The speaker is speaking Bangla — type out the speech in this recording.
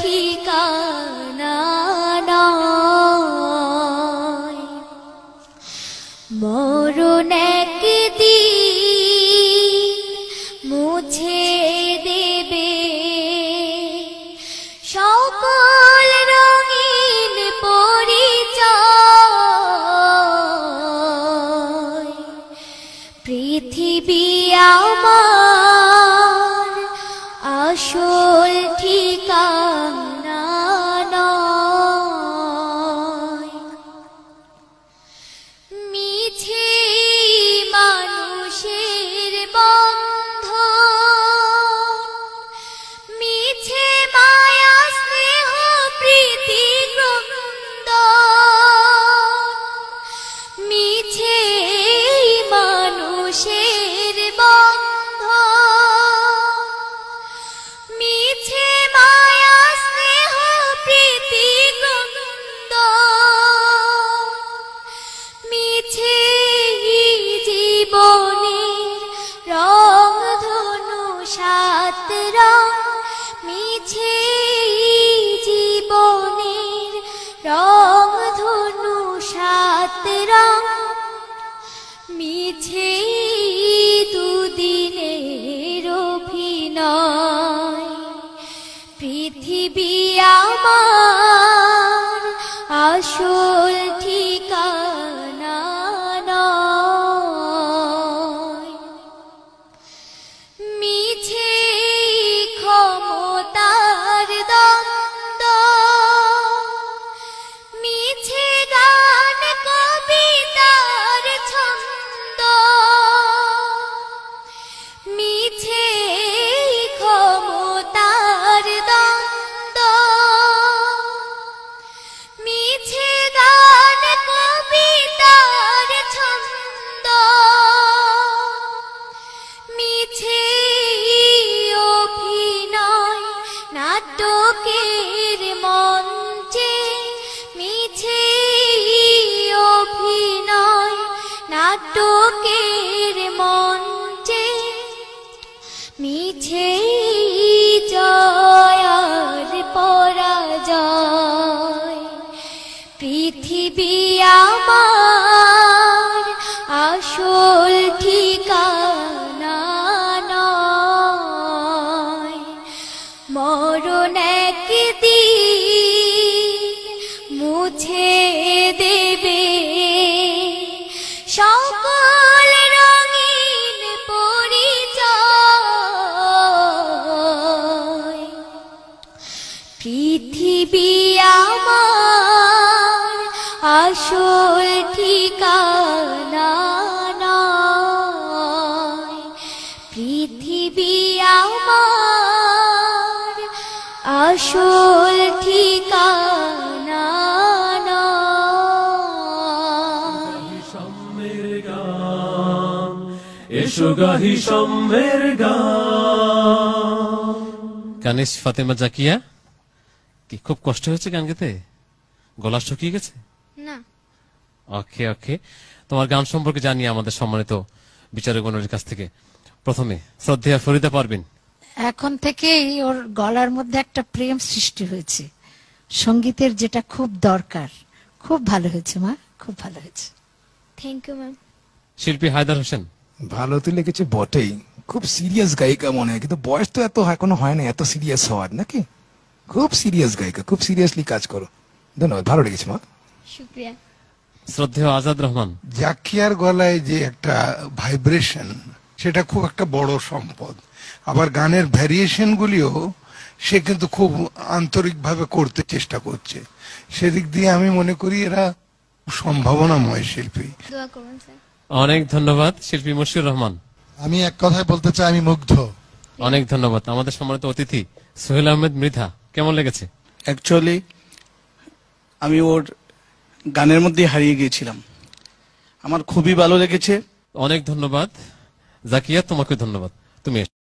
ठिकाना রং ধনু সাত রং মিছে দুদিনের অভিনয়। পৃথিবী আমার আসল মিছে আসল ঠিকানা পৃথিবী আমার আসল ঠিকানা নয়। সম্মের গান এসো গাহি সম্মের গান। কানিস ফাতেমা জাকিয়া কি খুব কষ্ট হয়েছে গান গেতে? গলা শুকিয়ে গেছে? না। ওকে ওকে তোমার গান সম্পর্কে জানি আমাদের সম্মানিত বিচারক গণের কাছ থেকে। প্রথমে শ্রদ্ধেয়া ফরিদা পারবেন এখন থেকেই ওর গলার মধ্যে একটা প্রেম সৃষ্টি হয়েছে। সঙ্গীতের যেটা খুব দরকার। খুব ভালো হয়েছে মা। খুব ভালো হয়েছে। থ্যাংক ইউ ম্যাম শিল্পী হায়দার হোসেন। ভালো তো লেগেছে বটেই। খুব সিরিয়াস গায়িকা মনে হয়। কিন্তু বয়স তো এত এখনও হয় না এত সিরিয়াস হওয়ার নাকি? খুব সিরিয়াস গায়িকা খুব সিরিয়াসলি কাজ করো। ধন্যবাদ ভালো লেগেছে মা। শুক্রিয়া। শ্রদ্ধেয় আজাদ রহমান। জাকিয়ার গলায় যে একটা ভাইব্রেশন সেটা খুব একটা বড় সম্পদ। আবার গানের ভ্যারিয়েশন গুলিও সে কিন্তু খুব আন্তরিকভাবে করতে চেষ্টা করছে। সেদিক দিয়ে আমি মনে করি এরা সম্ভাবনাময় শিল্পী। দোয়া করুন স্যার। অনেক ধন্যবাদ শিল্পী মশিউর রহমান। আমি এক কথায় বলতে চাই আমি মুগ্ধ। অনেক ধন্যবাদ। আমাদের সম্মানিত অতিথি সোহেল আহমেদ মৃধা কেমন লেগেছে? অ্যাকচুয়ালি আমি ওর গানের মধ্যে হারিয়ে গিয়েছিলাম। আমার খুবই ভালো লেগেছে। অনেক ধন্যবাদ। জাকিয়া তোমাকে ধন্যবাদ। তুমি